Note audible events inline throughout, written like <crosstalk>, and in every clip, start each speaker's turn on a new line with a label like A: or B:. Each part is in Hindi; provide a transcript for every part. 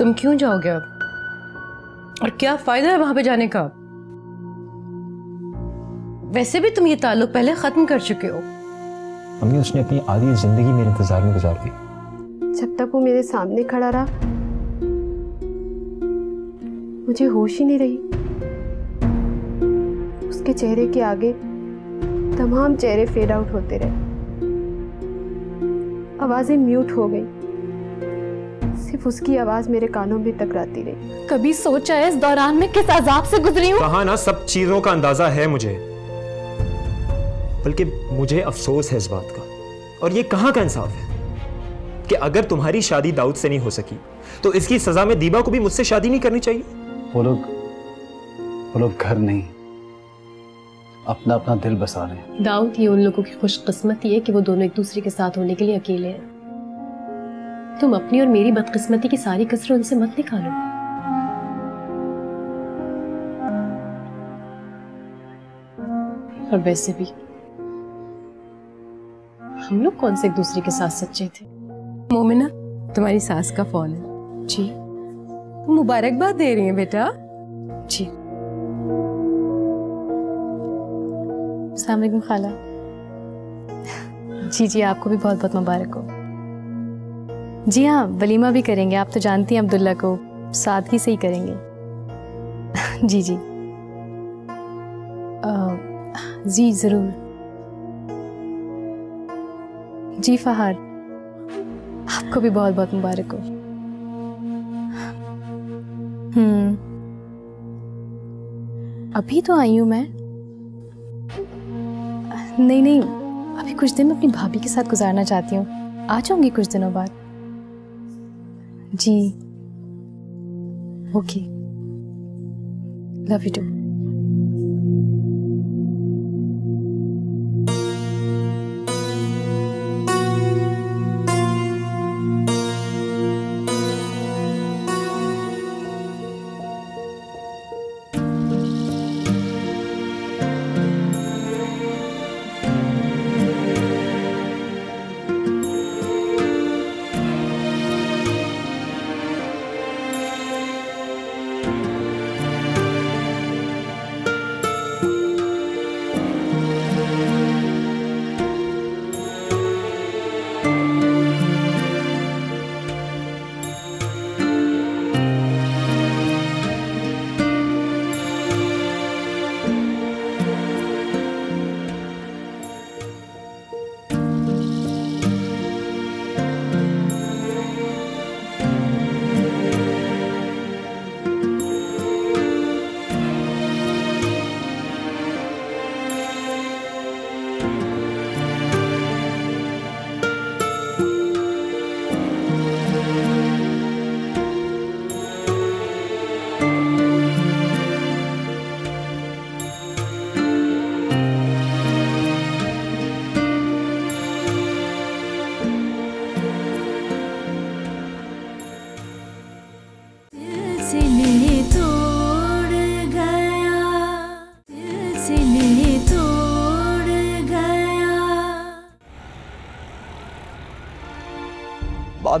A: तुम क्यों जाओगे अब? और क्या फ़ायदा है वहाँ पे जाने का? वैसे भी तुम ये ताल्लुक पहले खत्म कर चुके हो।
B: अम्मी उसने अपनी आधी ज़िंदगी मेरे इंतज़ार में गुजार दी।
C: जब तक वो मेरे सामने खड़ा रहा मुझे होश ही नहीं रही। उसके चेहरे के आगे तमाम चेहरे फेड आउट होते रहे। आवाज़ें म्यूट हो गई। सिर्फ़ उसकी आवाज़ मेरे कानों में टकराती रही।
D: कभी सोचा है इस दौरान में किस अजाब से गुजरी हूँ?
B: कहा ना सब चीज़ों का अंदाज़ा है मुझे। बल्कि मुझे अफसोस है इस बात का। और ये कहाँ का इंसाफ है? कि अगर तुम्हारी शादी दाऊद से नहीं हो सकी तो इसकी सजा में दीबा को भी मुझसे शादी नहीं करनी चाहिए?
E: वो लोग वो लोग घर नहीं अपना अपना दिल बसा रहे हैं।
D: दाऊद ये उन लोगों की खुशकिस्मती है कि वो दोनों एक दूसरे के साथ होने के लिए अकेले हैं। तुम अपनी और मेरी बदकिस्मती की सारी कसर उनसे मत निकालो। और वैसे भी हम लोग कौन से एक दूसरे के साथ सच्चे थे?
A: मोमिना तुम्हारी सास का फ़ोन है।
D: जी।
A: मुबारकबाद दे रही हैं बेटा।
D: जी। अलैक्म खाला। जी जी आपको भी बहुत बहुत मुबारक हो। जी हाँ वलीमा भी करेंगे। आप तो जानती हैं अब्दुल्ला को। सादगी से ही करेंगे। <laughs> जी जी। आ, जी ज़रूर। जी फहार आपको भी बहुत बहुत मुबारक हो। हम्म। अभी तो आई हूँ मैं। नहीं नहीं। अभी कुछ दिन मैं अपनी भाभी के साथ गुजारना चाहती हूँ। आ जाऊँगी कुछ दिनों बाद। जी। ओके लव यू टू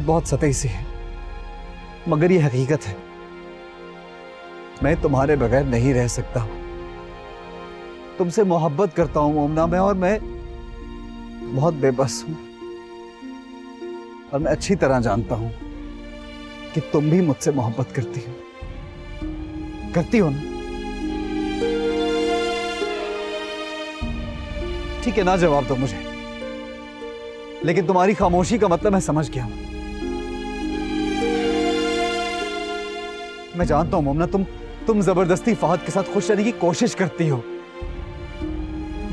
E: बात बहुत सतही सी है, मगर ये हकीकत है। मैं तुम्हारे बगैर नहीं रह सकता। हूँ तुमसे मोहब्बत करता हूँ, मोमना मैं, और मैं बहुत बेबस हूँ। और मैं अच्छी तरह जानता हूँ कि तुम भी मुझसे मोहब्बत करती हो। करती हो ना? ठीक है, ना जवाब दो मुझे। लेकिन तुम्हारी खामोशी का मतलब मैं समझ गया हूँ। मैं जानता हूँ, मोमना, तुम तुम ज़बरदस्ती फहद के साथ खुश रहने की कोशिश करती हो।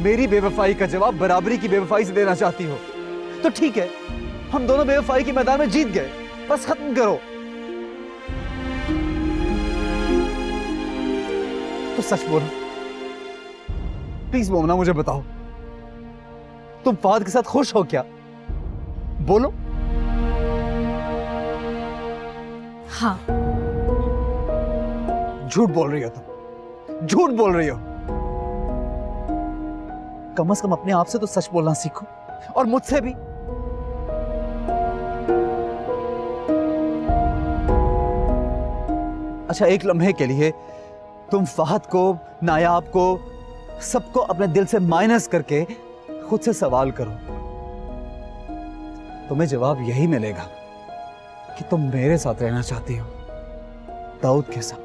E: मेरी बेवफाई का जवाब बराबरी की बेवफाई से देना चाहती हो। तो ठीक है, हम दोनों बेवफाई के मैदान में जीत गए। बस खत्म करो। तो सच बोलो। प्लीज़ मोमना, मुझे बताओ। तुम फहद के साथ खुश हो क्या? बोलो।
D: हाँ।
E: झूठ बोल रही हो तुम। झूठ बोल रही हो। कम से कम अपने आप से तो सच बोलना सीखो, और मुझसे भी। अच्छा एक लम्हे के लिए तुम फहद को, नायाब को, सबको अपने दिल से माइनस करके खुद से सवाल करो। तुम्हें जवाब यही मिलेगा कि तुम मेरे साथ रहना चाहती हो। दाऊद के साथ।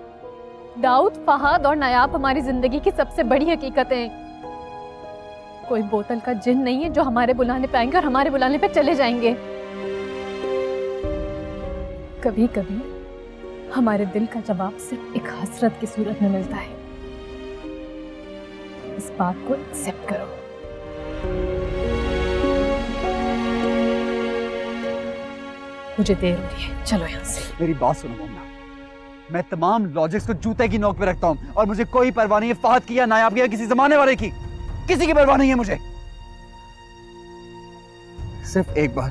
F: दाऊद, फहाद और नायाब हमारी ज़िंदगी की सबसे बड़ी हकीकतें हैं। कोई बोतल का जिन नहीं है जो हमारे बुलाने पे आएँगे और हमारे बुलाने पे चले जाएँगे। कभी कभी हमारे दिल का जवाब सिर्फ़ एक हसरत की सूरत में मिलता है। इस बात को एक्सेप्ट करो। मुझे देर हो रही है। चलो यहाँ से।
E: मेरी बात सुनो मोमना मैं तमाम लॉजिक्स को जूते की नोक पे रखता हूँ और मुझे कोई परवाह नहीं है। फहद की या नायाब की या किसी जमाने वाले की। किसी की परवाह नहीं है मुझे। सिर्फ़ एक बार।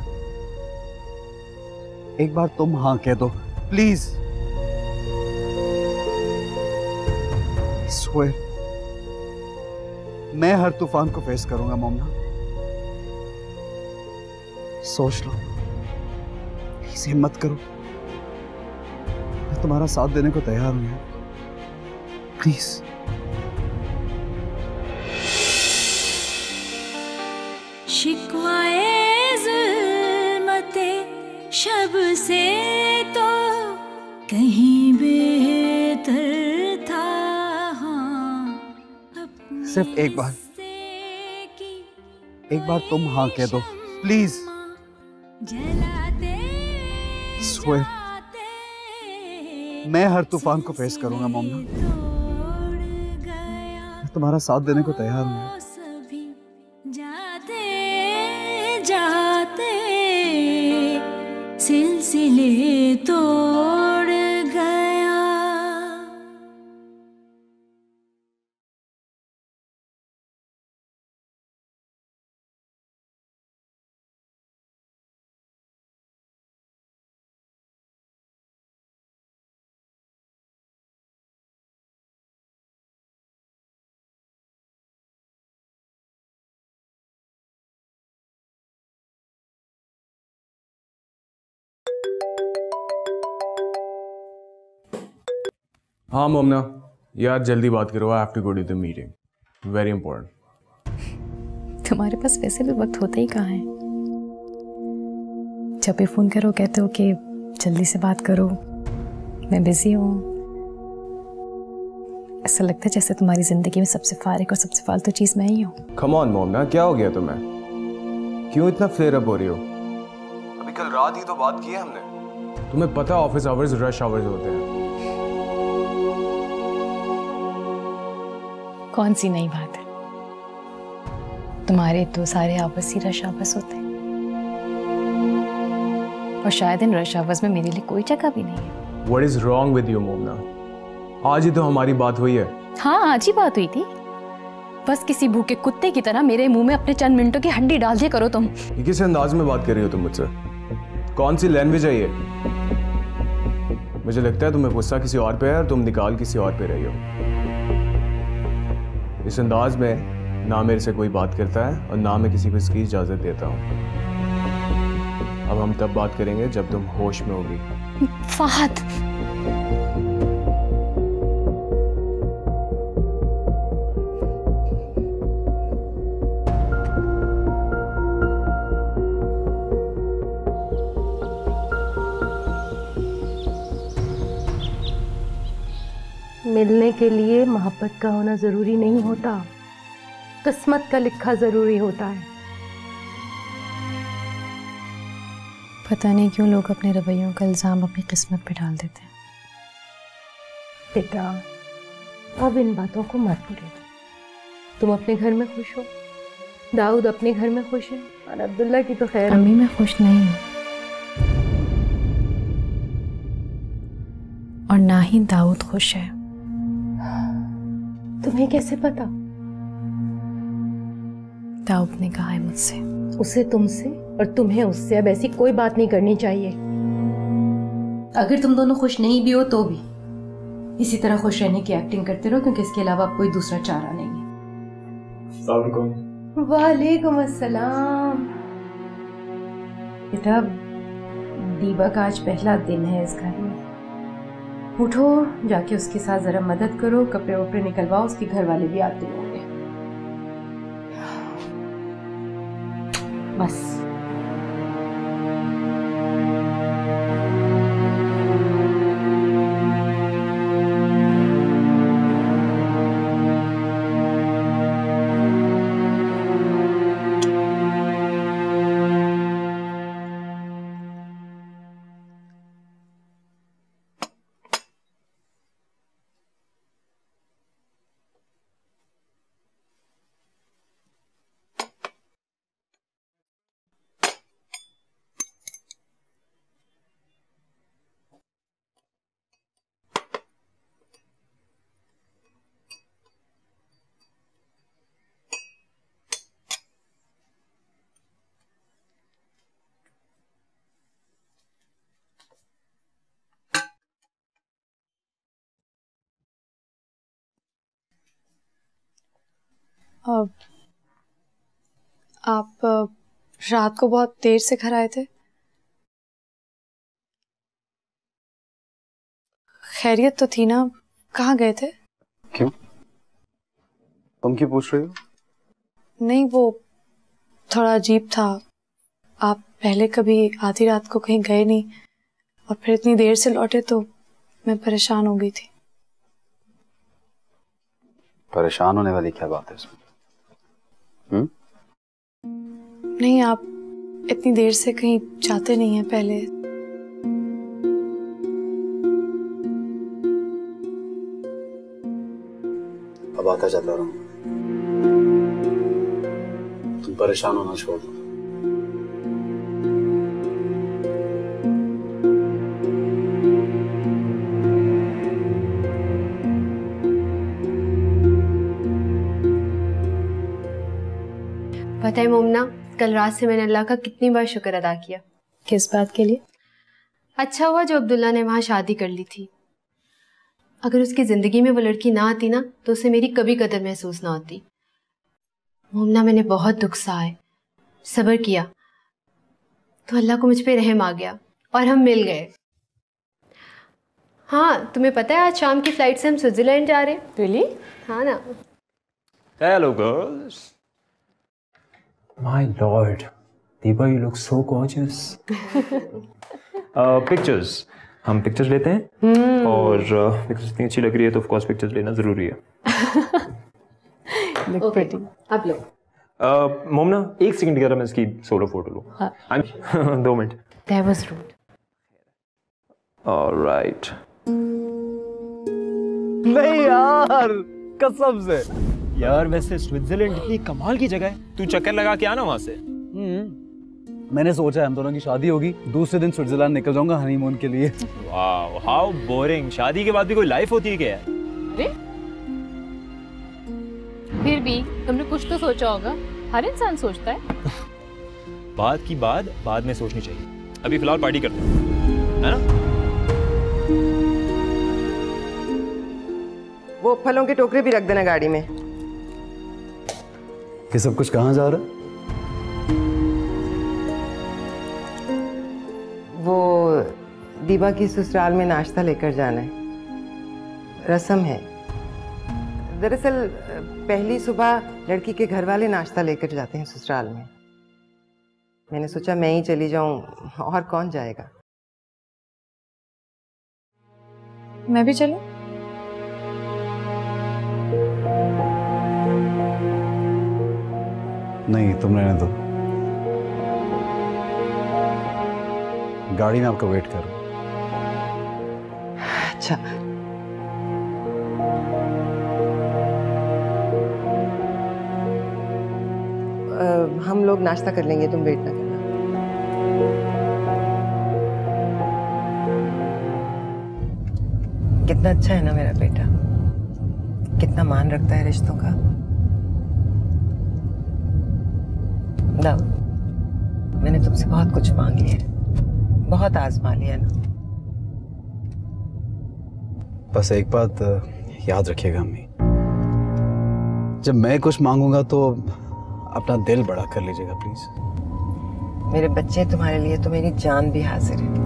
E: एक बार तुम हाँ कह दो। प्लीज़ स्वेर मैं हर तूफ़ान को फेस करूँगा, मोमना। सोच लो। हिम्मत करो। तुम्हारा साथ देने को तैयार हूँ। प्लीज़
G: शिकवाए जुल्मते शब से तो कहीं बेहतर था हाँ
E: सिर्फ़ एक बार एक बार तुम हाँ कह दो। प्लीज़
G: जलाते
E: मैं हर तूफ़ान को फेस करूँगा मोमना तुम्हारा साथ देने को तैयार हूँ।
H: हाँ मोमना यार जल्दी बात करो I have to go to the meeting very important
D: तुम्हारे पास वैसे भी वक्त होता ही कहाँ है? जब भी फ़ोन करो कहते हो कि जल्दी से बात करो। मैं बिज़ी हूँ। ऐसा लगता है जैसे तुम्हारी ज़िंदगी में सबसे फारिक और सबसे फालतू चीज़ मैं ही हूँ।
H: कम ऑन मोमना क्या हो गया तुम्हें? क्यों इतना फ्लेयर अप हो रही हो? अभी कल रात ही तो बात की है हमने। तुम्हें पता है ऑफ़िस आवर्स रश आवर्स होते हैं।
D: कौन सी नई बात है? तुम्हारे तो सारे आपस ही रश आपस होते हैं। और शायद इन रश आपस में मेरे लिए कोई जगह भी नहीं है।
H: What is wrong with you Momna आज ही तो हमारी बात हुई है।
D: हाँ आज ही बात हुई थी। बस किसी भूखे कुत्ते की तरह मेरे मुँह में अपने चंद मिनटों की हड्डी डाल दिया करो तुम।
H: ये किस अंदाज में बात कर रही हो तुम मुझसे? कौन सी लैंग्वेज है ये? मुझे लगता है तुम्हें गुस्सा किसी और पे है और तुम निकाल किसी और पे रही हो। इस अंदाज में ना मेरे से कोई बात करता है और ना मैं किसी को इसकी इजाज़त देता हूँ। अब हम तब बात करेंगे जब तुम होश में होगी।
A: मिलने के लिए मोहब्बत का होना ज़रूरी नहीं होता। किस्मत का लिखा ज़रूरी होता है।
D: पता नहीं क्यों लोग अपने रवैयों का इल्ज़ाम अपनी किस्मत पे डाल देते हैं।
A: बेटा अब इन बातों को मत भूलो तुम अपने घर में खुश हो। दाऊद अपने घर में खुश है। और अब्दुल्ला की तो खैर
D: अम्मी मैं खुश नहीं हूँ। और ना ही दाऊद खुश है।
A: तुम्हें कैसे पता?
D: दाऊद ने कहा है मुझसे।
A: उसे तुमसे और तुम्हें उससे अब ऐसी कोई बात नहीं करनी चाहिए। अगर तुम दोनों खुश नहीं भी हो तो भी। इसी तरह खुश रहने की एक्टिंग करते रहो क्योंकि इसके अलावा कोई दूसरा चारा नहीं है। वालेकुम अस्सलाम। बेटा दीपा का आज पहला दिन है इस घर में। उठो, जाके उसके साथ जरा मदद करो कपड़े वपड़े निकलवाओ, उसके घर वाले भी आते होंगे
I: आप रात को बहुत देर से घर आए थे? खैरियत तो थी ना। कहाँ गए थे?
E: क्यों? तुम क्यों पूछ रही हो?
I: नहीं वो थोड़ा अजीब था। आप पहले कभी आधी रात को कहीं गए नहीं और फिर इतनी देर से लौटे तो मैं परेशान हो गई थी।
E: परेशान होने वाली क्या बात है इसमें? हम्म?
I: नहीं आप इतनी देर से कहीं जाते नहीं हैं पहले।
E: अब आता जाता रहा तुम परेशान होना छोड़ दो।
C: पता है मोमना कल रात से मैंने अल्लाह का कितनी बार शुक्र अदा किया?
D: किस बात के लिए?
C: अच्छा हुआ जो अब्दुल्ला ने वहाँ शादी कर ली थी। अगर उसकी ज़िंदगी में वो लड़की ना आती ना तो उसे मेरी कभी कदर महसूस ना होती। मोमना मैंने बहुत दुख सहाय सब्र किया। तो अल्लाह को मुझ पे रहम आ गया और हम मिल गए। हाँ तुम्हें पता है आज शाम की फ़्लाइट से हम स्विट्ज़रलैंड जा रहे हैं?
D: रियली
C: हाँ ना।
J: Hello, girls. My lord, Deepa, you look so gorgeous. <laughs> uh, pictures. हम पिक्चर्स लेते हैं? Hmm. और पिक्चर्स इतनी अच्छी लग रही है तो ऑफ़ कोर्स पिक्चर्स लेना ज़रूरी है।
D: लुक प्रिटी
C: अब लो।
J: Uh, मोमना एक सेकंड की मैं इसकी सोलो फ़ोटो लूँ।
D: हाँ। <laughs>
J: I'm- <laughs> दो minute.
C: That was rude
J: alright
E: नहीं यार कसम से।
J: यार वैसे स्विट्जरलैंड इतनी कमाल की जगह है। तू चक्कर लगा के आना वहाँ से।
E: मैंने सोचा हम दोनों की शादी होगी दूसरे दिन स्विट्जरलैंड निकल जाऊँगा हनीमून के लिए।
J: वाओ हाउ बोरिंग शादी के बाद भी कोई लाइफ होती है क्या
F: अरे फिर भी तुमने कुछ तो सोचा होगा। हर इंसान सोचता है।
J: बात की बात बाद में सोचनी चाहिए। अभी फ़िलहाल पार्टी करते हैं। है ना?
K: वो फलों के टोकरे भी रख देना गाड़ी में।
E: ये सब कुछ कहाँ जा रहा? है
K: वो दीबा की ससुराल में नाश्ता लेकर जाना है। रस्म है। दरअसल पहली सुबह लड़की के घर वाले नाश्ता लेकर जाते हैं ससुराल में। मैंने सोचा मैं ही चली जाऊँ और कौन जाएगा?
I: मैं भी चलूँ?
E: नहीं तुम रहने दो। गाड़ी में आपका वेट कर।
K: अच्छा। अ, हम लोग नाश्ता कर लेंगे तुम वेट ना करना। कितना अच्छा है ना मेरा बेटा। कितना मान रखता है रिश्तों का। बहुत कुछ मांग लिया है। बहुत आजमा लिया ना।
E: बस एक बात याद रखिएगा अम्मी जब मैं कुछ मांगूँगा तो अपना दिल बड़ा कर लीजिएगा प्लीज़
K: मेरे बच्चे तुम्हारे लिए तो मेरी जान भी हाजिर है।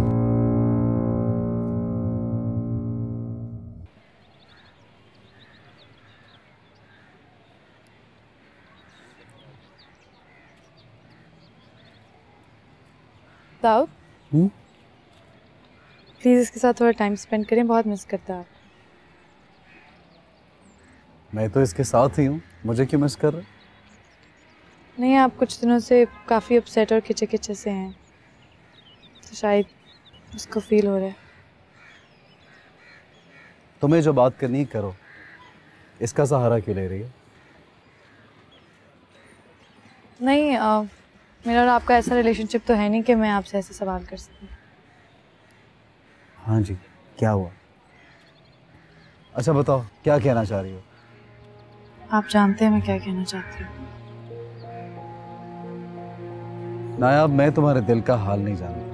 E: हम्म?
I: प्लीज़ इसके साथ थोड़ा टाइम स्पेंड करें बहुत मिस करता आप
E: मैं तो इसके साथ ही हूँ। मुझे क्यों मिस कर रहे
I: नहीं आप कुछ दिनों से काफ़ी अपसेट और खिंचे खिंचे से हैं। तो शायद उसको फील हो रहा है।
E: तुम्हें जो बात करनी है करो। इसका सहारा क्यों ले रही है?
I: नहीं अ, मेरा और आपका ऐसा रिलेशनशिप तो है नहीं कि मैं आपसे ऐसे सवाल कर सकूँ।
E: हाँ जी क्या हुआ? अच्छा बताओ क्या कहना चाह रही हो?
I: आप जानते हैं मैं क्या कहना चाहती हूँ।
E: नायाब मैं तुम्हारे दिल का हाल नहीं जानता।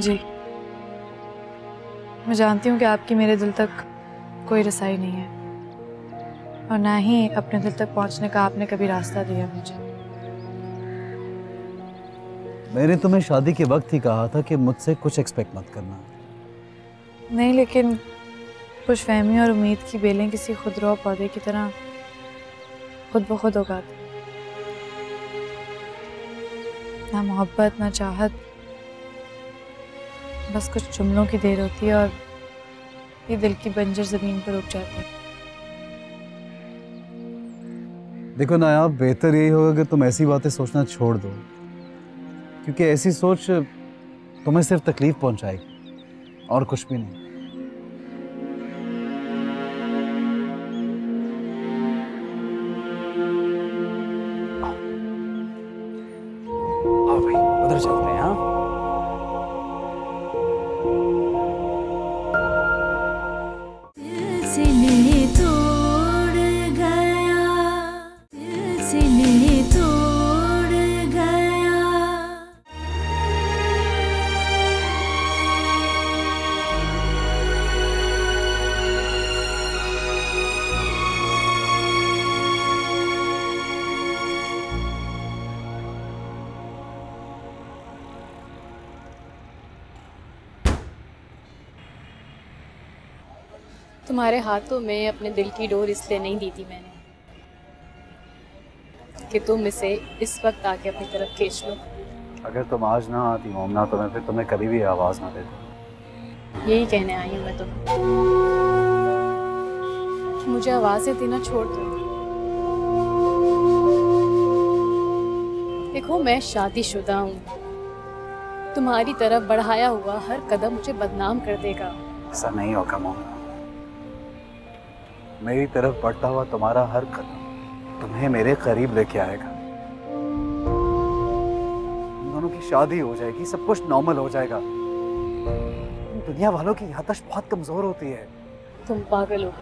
I: जी। मैं जानती हूँ कि आपकी मेरे दिल तक कोई रसाई नहीं है। और ना ही अपने दिल तक पहुँचने का आपने कभी रास्ता दिया मुझे।
E: मैंने तुम्हें शादी के वक्त ही कहा था कि मुझसे कुछ एक्सपेक्ट मत करना।
I: नहीं लेकिन कुछ फहमी और उम्मीद की बेलें किसी खुदरो पौधे की तरह खुद ब खुद उगाती ना मोहब्बत ना चाहत बस कुछ जुमलों की देर होती है और ये दिल की बंजर ज़मीन पर रुक जाती है।
E: देखो नायाब बेहतर यही होगा कि तुम ऐसी बातें सोचना छोड़ दो। क्योंकि ऐसी सोच तुम्हें सिर्फ़ तकलीफ़ पहुंचाएगी और कुछ भी नहीं।
L: आओ भाई उधर चलते हैं हाँ?
F: तुम्हारे हाथों में अपने दिल की डोर इसलिए नहीं दी थी मैंने कि तुम इसे इस वक्त आके अपनी तरफ़ खींच लो।
E: अगर तुम आज ना आती मोमना तो मैं फिर तुम्हें कभी भी आवाज़ ना देता
F: यही कहने आई हूँ मैं तुम्हें कि मुझे आवाज़ें देना छोड़ दो। देखो मैं शादीशुदा हूँ। तुम्हारी तरफ़ बढ़ाया हुआ हर कदम मुझे बदनाम कर देगा।
E: ऐसा नहीं होगा मोमना। मेरी तरफ़ बढ़ता हुआ तुम्हारा हर कदम तुम्हें मेरे करीब लेके आएगा। दोनों की शादी हो जाएगी सब कुछ नॉर्मल हो जाएगा। दुनिया वालों की याददाश्त बहुत कमज़ोर होती है।
F: तुम पागल हो।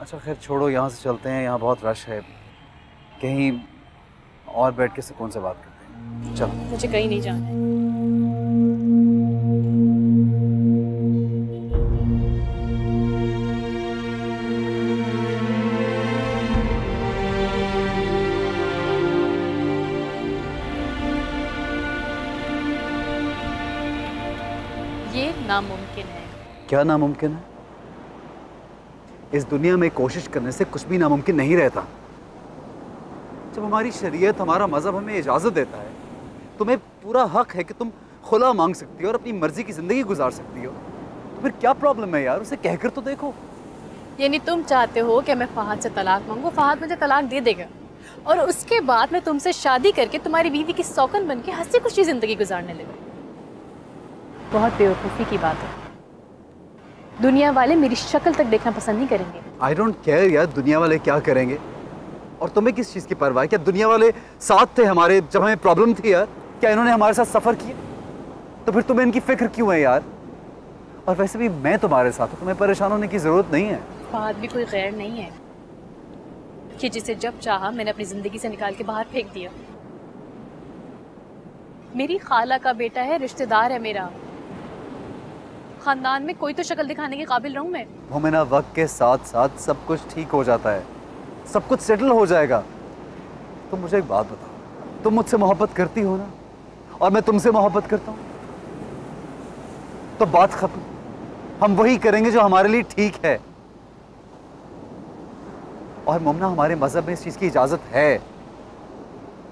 E: अच्छा खैर छोड़ो यहाँ से चलते हैं यहाँ बहुत रश है। कहीं और बैठ के सुकून से बात करते हैं। चलो।
F: मुझे कहीं नहीं जाना है।
E: क्या नामुमकिन है? इस दुनिया में कोशिश करने से कुछ भी नामुमकिन नहीं रहता। जब हमारी शरीयत हमारा मज़हब हमें इजाज़त देता है तुम्हें पूरा हक है कि तुम खुला मांग सकती हो और अपनी मर्ज़ी की ज़िंदगी गुजार सकती हो। तो फिर क्या प्रॉब्लम है यार? उसे कहकर तो देखो।
F: यानी तुम चाहते हो कि मैं फहद से तलाक मांगू? फहद मुझे तलाक दे देगा। और उसके बाद मैं तुमसे शादी करके तुम्हारी बीवी की सौकन बन के हँसी खुशी ज़िंदगी गुजारने लगा। बहुत बेवकूफ़ी की बात है। दुनिया वाले मेरी शक्ल तक देखना पसंद नहीं करेंगे।
E: आई डोंट केयर यार दुनिया वाले क्या करेंगे। और तुम्हें किस चीज़ की परवाह? है क्या दुनिया वाले साथ थे हमारे जब हमें प्रॉब्लम थी यार? क्या इन्होंने हमारे साथ सफ़र किया? तो फिर तुम्हें इनकी फ़िक्र क्यों है यार? और वैसे भी मैं तुम्हारे साथ हूँ तुम्हें परेशान होने की ज़रूरत नहीं है।
F: फहद भी कोई गैर नहीं है कि जिसे जब चाहा मैंने अपनी ज़िंदगी से निकाल के बाहर फेंक दिया। मेरी खाला का बेटा है रिश्तेदार है मेरा। खानदान में कोई तो शक्ल दिखाने के काबिल रहूँ मैं?
E: मोमिना, वक्त के साथ साथ सब कुछ ठीक हो जाता है। सब कुछ सेटल हो जाएगा। तुम मुझे एक बात बताओ। तुम मुझसे मोहब्बत करती हो ना? और मैं तुमसे मोहब्बत करता हूँ? तो बात खत्म। हम वही करेंगे जो हमारे लिए ठीक है। और मुमना, हमारे मज़हब में इस चीज़ की इजाज़त है।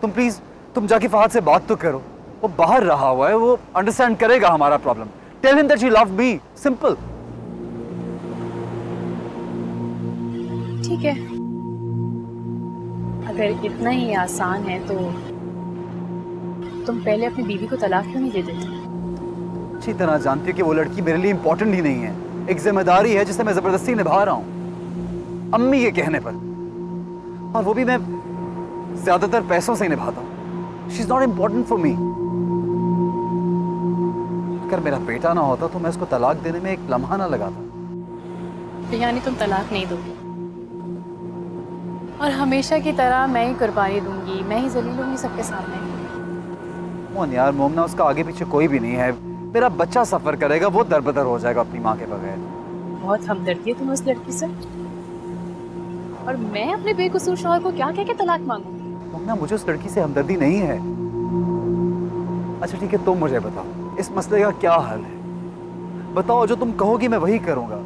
E: तुम प्लीज़ तुम जाके फहद से बात तो करो। वो बाहर रहा हुआ है, वो अंडरस्टैंड करेगा हमारा problem tell him that she love me simple
F: ठीक है। अगर इतना ही आसान है तो तुम पहले अपनी बीवी को तलाक क्यों नहीं दे देते?
E: अच्छी तरह जानती हो कि वो लड़की मेरे लिए इंपॉर्टेंट ही नहीं है। एक ज़िम्मेदारी है जिसे मैं ज़बरदस्ती निभा रहा हूँ। अम्मी के कहने पर। और वो भी मैं ज़्यादातर पैसों से ही निभाता हूँ। She is not important for me अगर मेरा बेटा ना होता तो मैं उसको तलाक देने में एक लम्हा ना लगाता।
F: यानी तुम तलाक नहीं दोगे। और हमेशा की तरह मैं ही कुर्बानी दूँगी मैं ही जलील होंगी सबके सामने।
E: मोहन यार मोमना उसका आगे पीछे कोई भी नहीं है। मेरा बच्चा सफ़र करेगा वो दरबदर हो जाएगा अपनी माँ के बगैर।
F: बहुत हमदर्दी है तुम उस लड़की से। और मैं अपने बेकसूर शौहर को क्या कह के तलाक मांगू
E: मोमना मुझे उस लड़की से हमदर्दी नहीं है। अच्छा ठीक है तुम मुझे बताओ। इस मसले का क्या हल है? बताओ जो तुम कहोगी मैं वही करूँगा।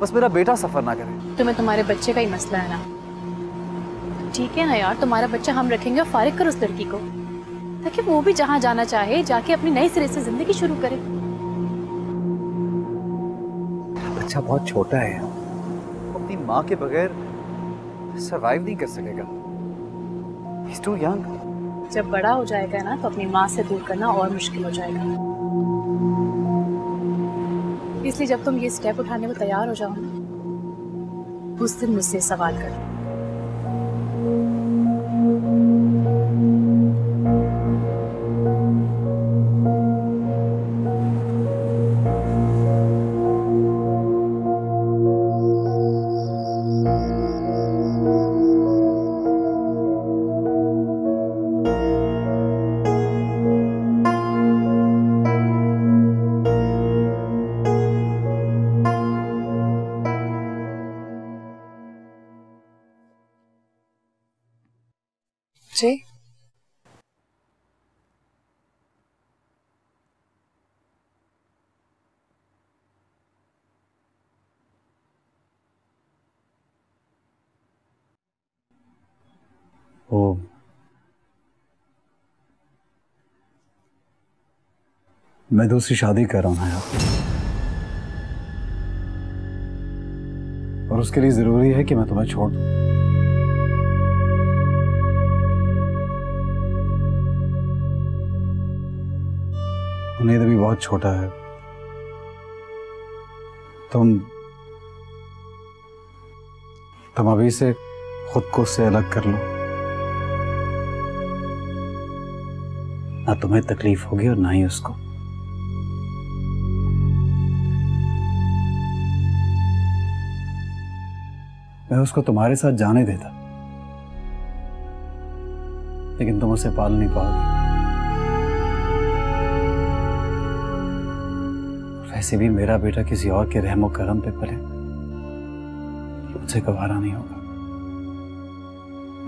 E: बस मेरा बेटा सफ़र ना करे।
F: तुम्हें तुम्हारे बच्चे का ही मसला है ना? ठीक है ना यार तुम्हारा बच्चा हम रखेंगे और फारिग कर उस लड़की को। ताकि वो भी जहाँ जाना चाहे जाके अपनी नई सिरे से ज़िंदगी शुरू करे।
E: बच्चा बहुत छोटा है। अपनी माँ के बगैर सरवाइव नहीं कर सकेगा। He's too young.
F: जब बड़ा हो जाएगा ना तो अपनी माँ से दूर करना और मुश्किल हो जाएगा। इसलिए जब तुम ये स्टेप उठाने को तैयार हो जाओ ना, उस दिन मुझसे सवाल करो
E: मैं दूसरी शादी कर रहा हूँ यार। और उसके लिए ज़रूरी है कि मैं तुम्हें छोड़ दूँ। उन्हें अभी बहुत छोटा है तुम तुम अभी से खुद को उससे अलग कर लो। ना तुम्हें तकलीफ़ होगी और ना ही उसको। मैं उसको तुम्हारे साथ जाने देता। लेकिन तुम उसे पाल नहीं पाओगे। वैसे भी मेरा बेटा किसी और के रहमो करम पे पले मुझे गवारा नहीं होगा।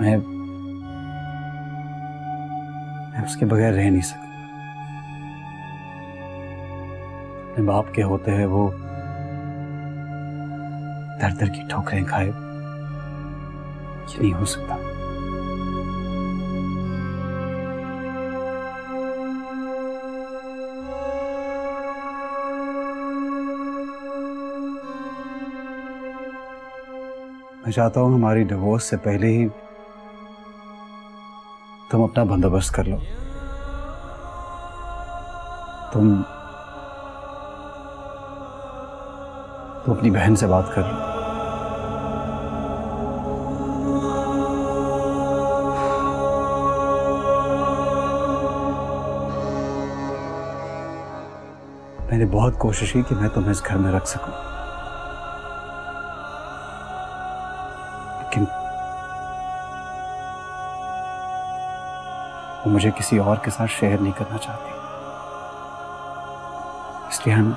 E: मैं मैं उसके बगैर रह नहीं सकता अपने बाप के होते हैं वो दर दर की ठोकरें खाए। ये नहीं हो सकता। मैं चाहता हूँ हमारी डिवोर्स से पहले ही तुम अपना बंदोबस्त कर लो। तुम तुम अपनी बहन से बात कर लो। मैंने बहुत कोशिश की कि मैं तुम्हें इस घर में रख सकूँ। लेकिन वो मुझे किसी और के साथ शेयर नहीं करना चाहती। इसलिए हम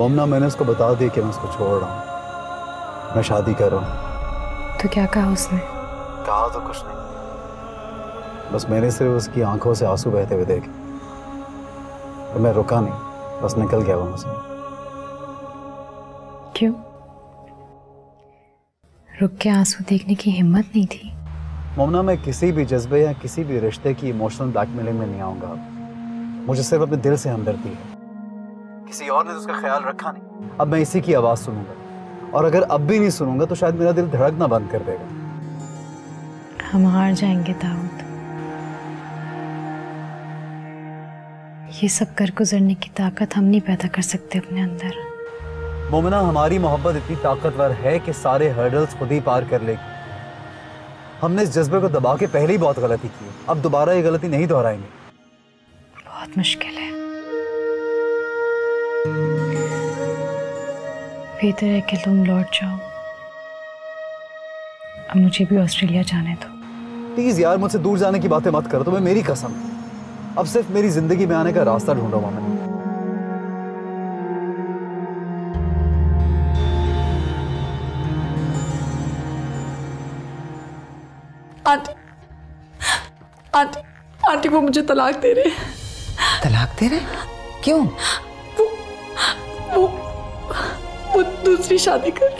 E: मोमना मैंने उसको बता दिया कि मैं उसको छोड़ रहा हूँ। मैं शादी कर रहा हूँ।
D: तो क्या कहा उसने?
E: कहा तो कुछ नहीं। बस मैंने सिर्फ़ उसकी आँखों से आँसू बहते हुए देखे। तो मैं रुका नहीं बस निकल गया वहाँ से
D: क्यों? रुक के आँसू देखने की हिम्मत नहीं थी।
E: मोमना मैं किसी भी जज्बे या किसी भी रिश्ते की इमोशनल ब्लैकमेलिंग में नहीं आऊँगा। मुझे सिर्फ़ अपने दिल से हमदर्दी है। किसी और ने तो उसका ख्याल रखा नहीं। अब मैं इसी की आवाज़ सुनूँगा। और अगर अब भी नहीं सुनूँगा तो शायद मेरा दिल धड़कना बंद कर देगा।
D: हम हार जाएँगे दाऊद। ये सब कर गुजरने की ताकत हम नहीं पैदा कर सकते अपने अंदर।
E: मोमना हमारी मोहब्बत इतनी ताकतवर है कि सारे हर्डल्स खुद ही पार कर लेगी। हमने इस जज्बे को दबा के पहले ही बहुत गलती की अब दोबारा ये गलती नहीं दोहराएँगे।
D: बहुत मुश्किल है। बेहतर है कि तुम लौट जाओ। अब मुझे भी ऑस्ट्रेलिया जाने दो।
E: प्लीज़ यार मुझसे दूर जाने की बातें मत करो तुम्हें मेरी कसम। अब सिर्फ़ मेरी ज़िंदगी में आने का रास्ता ढूंढो मोमन
M: आंटी आंटी आंटी वो मुझे तलाक दे रहे हैं।
K: तलाक दे रहे क्यों?
M: दूसरी शादी कर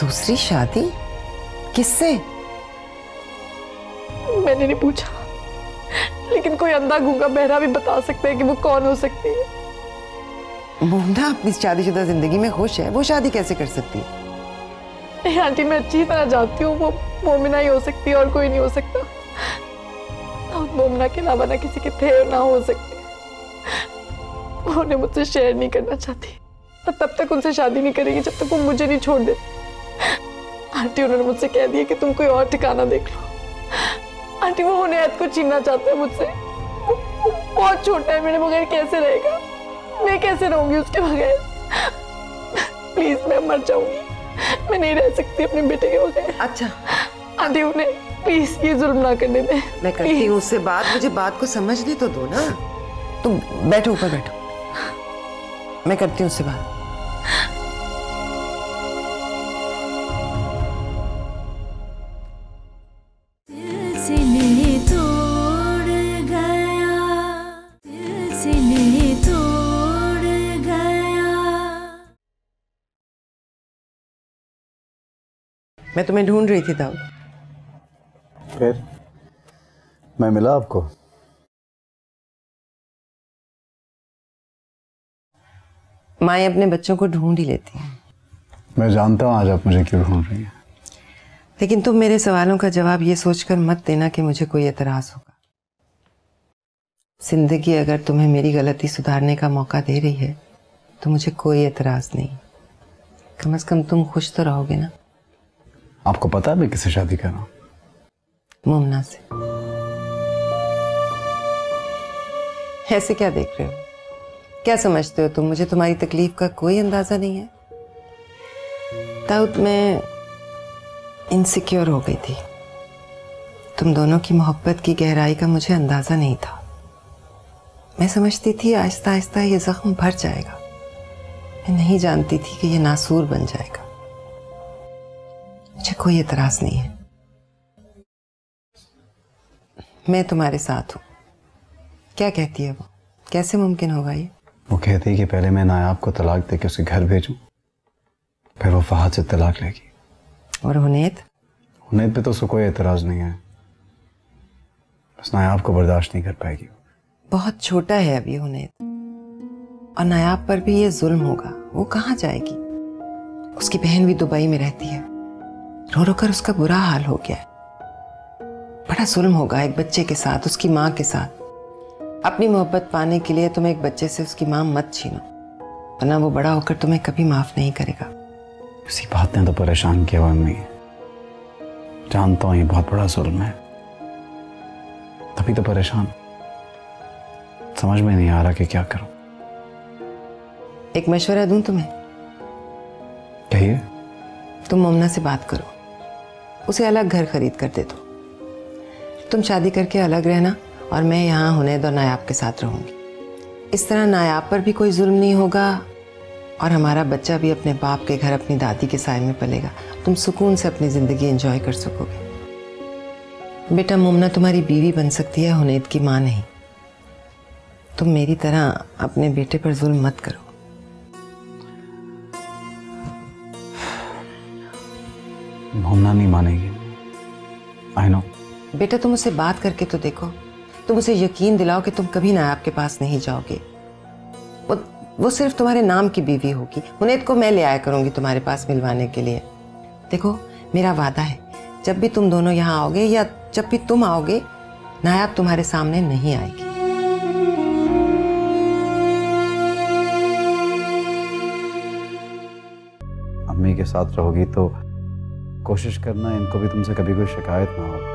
K: दूसरी शादी? किससे?
M: मैंने नहीं पूछा। लेकिन कोई अंधा गूँगा बहरा भी बता सकता है कि वो कौन हो सकती है।
K: मोहना अपनी शादीशुदा ज़िंदगी में खुश है वो शादी कैसे कर सकती है?
M: नहीं आंटी मैं अच्छी तरह जानती हूँ वो मोमिना ही हो सकती है और कोई नहीं हो सकता। मोमिना के अलावा ना किसी के थे और ना हो सकते। उन्हें मुझसे शेयर नहीं करना चाहती। और तब तक उनसे शादी नहीं करेगी जब तक वो मुझे नहीं छोड़ दे। आंटी उन्होंने मुझसे कह दिया कि तुम कोई और ठिकाना देख लो। आंटी वो हुनैत को छीनना चाहते हैं मुझसे। बहुत छोटा है मेरे बगैर कैसे रहेगा? मैं कैसे रहूँगी उसके बगैर? प्लीज़ मैं मर जाऊँगी। मैं नहीं रह सकती अपने बेटे के बगैर।
K: अच्छा।
M: आंटी उन्हें प्लीज़ ये जुल्म ना करने दे।
K: मैं करती हूँ उससे बात मुझे बात को समझने तो दो ना। तुम बैठो ऊपर बैठो। मैं करती हूँ उससे बात।
G: गया। सिले तोड़ गया।
K: मैं तुम्हें ढूंढ रही थी दाऊद
E: फिर? मैं मिला आपको?
K: माएँ अपने बच्चों को ढूंढ ही लेती हैं।
E: मैं जानता हूँ आज आप मुझे क्यों ढूंढ रही हैं।
K: लेकिन तुम मेरे सवालों का जवाब ये सोचकर मत देना कि मुझे कोई एतराज़ होगा। ज़िंदगी अगर तुम्हें मेरी गलती सुधारने का मौका दे रही है तो मुझे कोई एतराज़ नहीं। कम अज़ कम तुम खुश तो रहोगे ना?
E: आपको पता है मैं किससे शादी कर रहा हूँ?
K: मुमना से। ऐसे क्या देख रहे हो? क्या समझते हो तुम? मुझे तुम्हारी तकलीफ़ का कोई अंदाज़ा नहीं है। दाऊद मैं इनसिक्योर हो गई थी। तुम दोनों की मोहब्बत की गहराई का मुझे अंदाज़ा नहीं था। मैं समझती थी, आहिस्ता आहिस्ता ये जख्म भर जाएगा। मैं नहीं जानती थी कि ये नासूर बन जाएगा। मुझे कोई एतराज़ नहीं है। मैं तुम्हारे साथ हूँ। क्या कहती है वो? कैसे मुमकिन होगा ये?
E: वो कहती है कि पहले मैं नायाब को तलाक दे के उसके घर भेजूं फिर वो फहद से तलाक लेगी।
K: और हुनैत?
E: हुनैत पे तो उसको कोई एतराज़ नहीं है। बस नायाब को बर्दाश्त नहीं कर पाएगी
K: बहुत छोटा है अभी हुनैत। और नायाब पर भी ये जुल्म होगा वो कहाँ जाएगी? उसकी बहन भी दुबई में रहती है। रो रो कर उसका बुरा हाल हो गया है। बड़ा जुल्म होगा एक बच्चे के साथ उसकी माँ के साथ। अपनी मोहब्बत पाने के लिए तुम एक बच्चे से उसकी माँ मत छीनो वरना वो बड़ा होकर तुम्हें कभी माफ़ नहीं करेगा।
E: उसी बात ने तो परेशान किया हुआ अम्मी जानता हूँ ये बहुत बड़ा जुल्म है। तभी तो परेशान। समझ में नहीं आ रहा कि क्या करूँ।
K: एक मशवरा दूँ तुम्हें?
E: कहिए।
K: तुम मोमना से बात करो। उसे अलग घर खरीद कर दे दो। तुम शादी करके अलग रहना। और मैं यहाँ हुनैद और नायाब के साथ रहूँगी। इस तरह नायाब पर भी कोई जुल्म नहीं होगा और हमारा बच्चा भी अपने बाप के घर अपनी दादी के साय में पलेगा। तुम सुकून से अपनी ज़िंदगी एंजॉय कर सकोगे। बेटा मुमना तुम्हारी बीवी बन सकती है हुनैद की माँ नहीं। तुम मेरी तरह अपने बेटे पर जुल्म मत करो।
E: मोमना नहीं मानेगी। आई नो
K: बेटा तुम उससे बात करके तो देखो। तुम उसे यकीन दिलाओ कि तुम कभी ना आपके पास नहीं जाओगे। वो वो सिर्फ़ तुम्हारे नाम की बीवी होगी। हुनैद को मैं ले आया करूँगी तुम्हारे पास मिलवाने के लिए। देखो, मेरा वादा है, जब भी तुम दोनों यहाँ आओगे या जब भी तुम आओगे, नायाब तुम्हारे सामने नहीं आएगी।
E: अम्मी के साथ रहोगी तो कोशिश करना, इनको भी तुमसे कभी कोई शिकायत ना हो।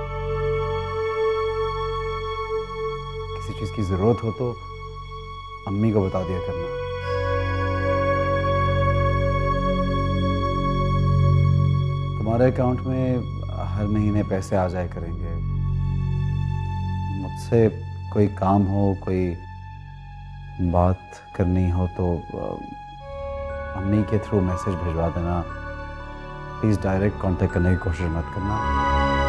E: चीज़ की ज़रूरत हो तो अम्मी को बता दिया करना। तुम्हारे अकाउंट में हर महीने पैसे आ जाए करेंगे। मुझसे कोई काम हो, कोई बात करनी हो तो अम्मी के थ्रू मैसेज भिजवा देना। प्लीज़ डायरेक्ट कांटेक्ट करने की कोशिश मत करना।